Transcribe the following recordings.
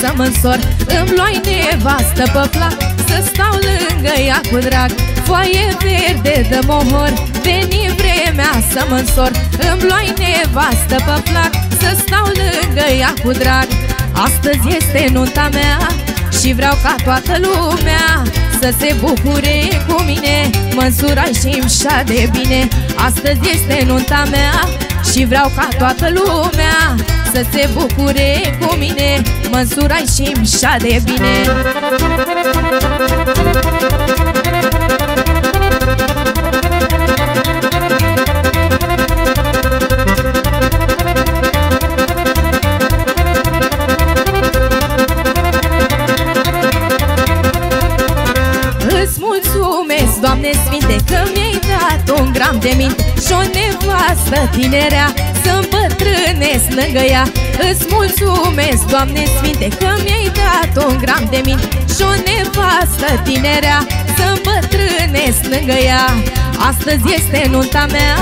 să mă însor Îmi luai nevastă pe plac Să stau lângă ea cu drag. Foaie verde de mohor Veni vremea să mă însor Îmi luai nevastă pe plac Să stau lângă ea cu drag. Astăzi este nunta mea Și vreau ca toată lumea Să se bucure cu mine. Măsurai și-mi de bine. Astăzi este nunta mea Și vreau ca toată lumea Să se bucure cu mine. Măsurai și-mi de bine. Doamne Sfinte, că mi-ai dat un gram de minte Și o nevastă tinerea să îmbătrânesc lângă ea. Îți mulțumesc, Doamne Sfinte, că mi-ai dat un gram de minte Și o nevastă tinerea. Să îmbătrânesc lângă ea. Astăzi este nunta mea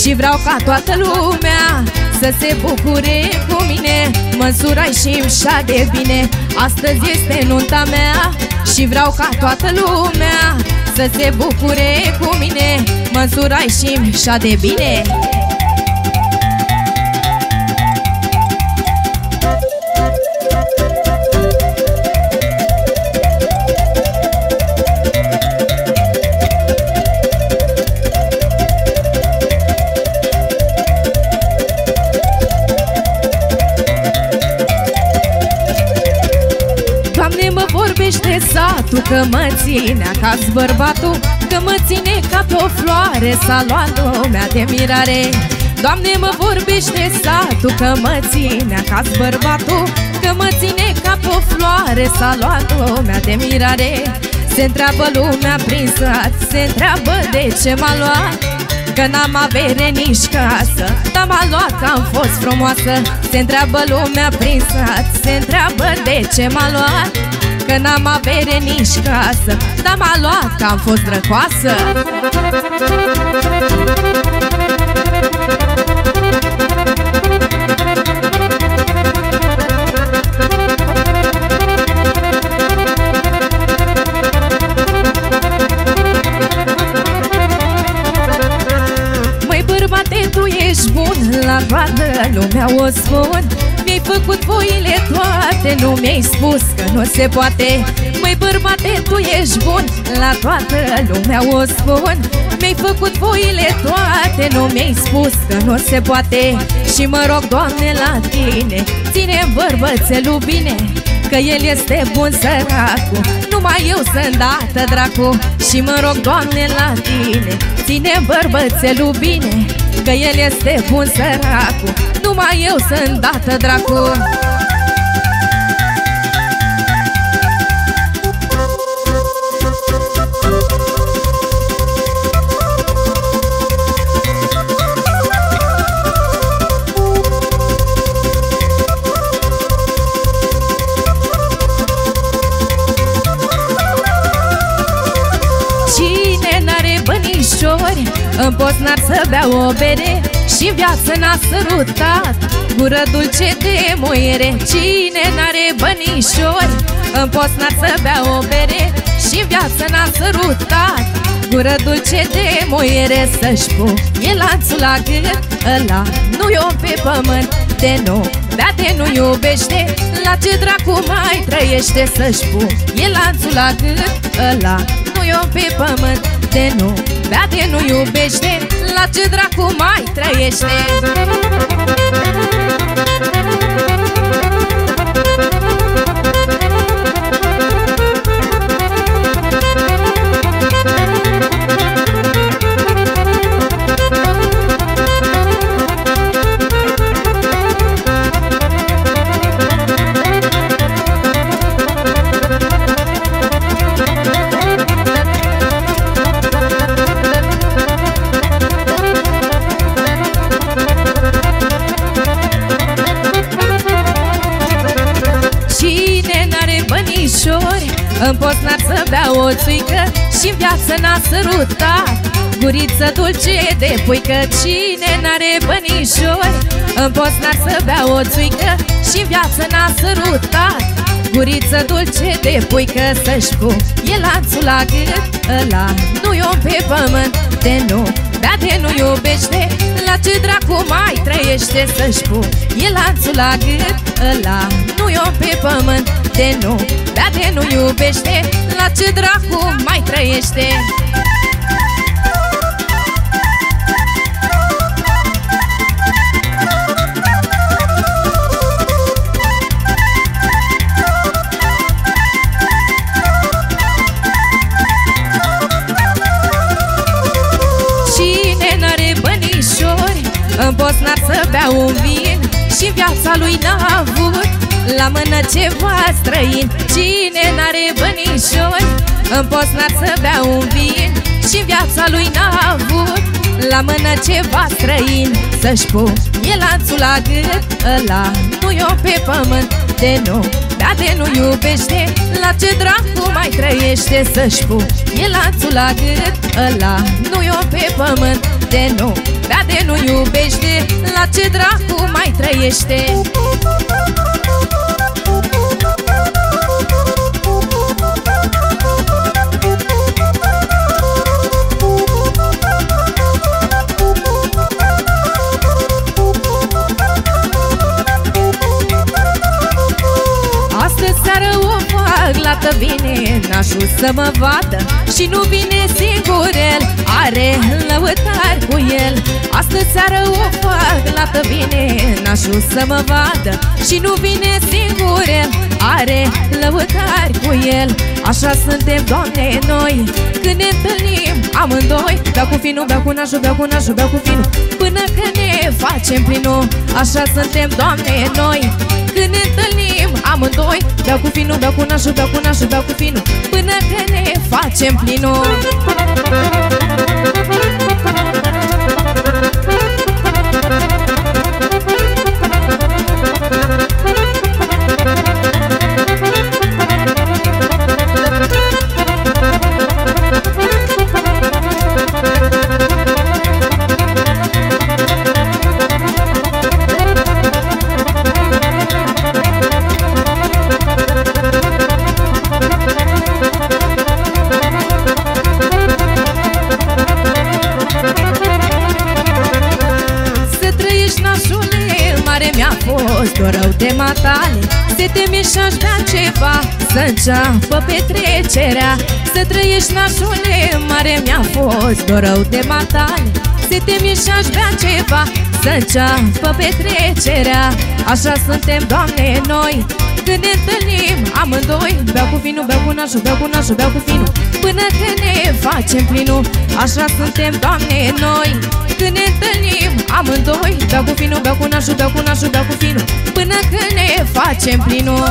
și vreau ca toată lumea Să se bucure cu mine. Măsurai și-mi de bine. Astăzi este nunta mea Și vreau ca toată lumea să se bucure cu mine. Măsurai și-mi de bine Că mă ține acasă bărbatul Că mă ține ca pe o floare S-a luat lumea de mirare. Doamne, mă vorbește satul Că mă ține acasă bărbatul Că mă ține ca pe o floare S-a luat lumea de mirare. Se întreabă lumea prin sat Se întreabă de ce m-a luat Că n-am avere nici casă. Dar m-a luat că am fost frumoasă. Se întreabă lumea prin sat. Se întreabă de ce m-a luat Că n-am avere nici casă. Dar m-a luat că am fost drăcoasă toate Nu mi-ai spus că nu se poate. Măi bărbate, tu ești bun La toată lumea o spun. Mi-ai făcut voile toate Nu mi-ai spus că nu se poate. Și mă rog, Doamne, la tine Ține bărbățelul bine Că el este bun săracu Numai eu sunt dată dracu. Și mă rog, Doamne, la tine Ține bărbățelul bine Că el este bun săracu Numai eu sunt dată dracu În n-ar să bea o bere și viață n-a sărutat. Gură dulce de muiere Cine n-are bănișori? În n-ar să bea o bere și viață n-a sărutat. Gură dulce de muiere Să-și e lanțul la gât. Ăla nu i pe pământ De nu bea de nu iubește. La ce dracu mai trăiește Să-și e lanțul la gât? Ăla nu i pe pământ De nu Beate nu iubește La ce dracu mai trăiește În n-ar să bea o țuică și viață n-a sărutat Guriță dulce de puică, cine n-are bănișori? În n-ar să bea o țuică și viață n-a sărutat Guriță dulce de puică să-și pun E lanțul la gât, ăla nu-i om pe pământ De nu, da de nu iubește. La ce dracu mai trăiește să-și pun E lanțul la gât, ăla nu-i om pe pământ De nu, da de nu iubește La ce dracu mai trăiește? În Bosnar să bea un vin și viața lui n-a avut La mână ceva străin Cine n-are bănișori? În Bosnar să bea un vin și viața lui n-a avut. La mână ceva străin Să-și e lanțul la gât. Ăla nu e pe pământ De nu, da de nu iubește. La ce dracu mai trăiește Să-și e lanțul la gât? Ăla nu e pe pământ De nu, da de nu iubește. La ce dracu mai trăiește să mă vadă Și nu vine singur el, are lăutari cu el. Astăzi seară o fac, lată vine nașul să mă vadă Și nu vine singur el, are lăutari cu el. Așa suntem, Doamne, noi Când ne întâlnim amândoi Beau cu finul, beau cu nașul, beau cu nașul, beau cu finul Până când ne facem plinul Așa suntem, Doamne, noi Când ne întâlnim amândoi Beau cu finul, beau cu nașul, beau cu nașul, beau cu finul Până când ne facem plinul matale Se teme și-aș bea ceva Să înceapă petrecerea. Să trăiești nașule Mare mi-a fost o rău de matale Se teme și-aș bea ceva Să înceapă petrecerea. Așa suntem, Doamne, noi. Când ne întâlnim amândoi Beau cu vinul, beau cu nașul, beau cu nașul, beau cu vinul. Până când ne facem plinul Așa suntem, Doamne, noi. Când ne întâlnim amândoi Beau cu vinul, beau cu nașul, beau cu nașul, beau cu vinul. Până când ne facem plinul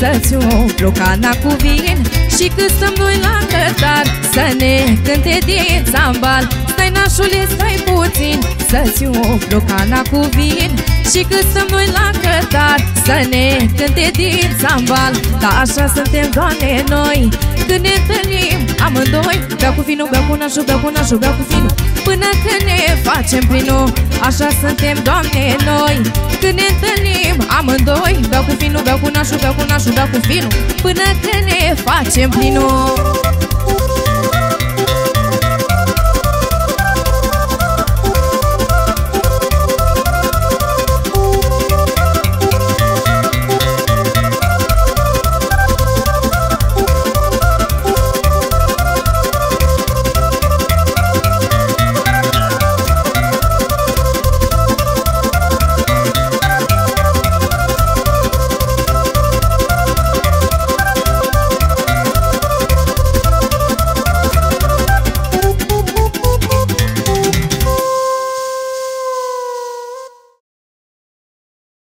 Să-ți umplu cana cu vin Și cât stăm noi la cătar Să ne cânte din țambal Stai nașule, stai puțin Să-ți umplu cana cu vin Și cât stăm noi la cătar Să ne cânte din țambal Da așa suntem, Doamne, noi. Când ne întâlnim amândoi Beau cu vinul, beau cu nașul, beau cu nașul, beau cu vinul. Până când ne facem plinul Așa suntem, Doamne, noi. Când ne întâlnim amândoi Beau cu vinul, beau cu nașul, beau cu nașul, beau cu vinul. Până când ne facem plinul